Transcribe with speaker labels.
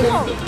Speaker 1: Michael!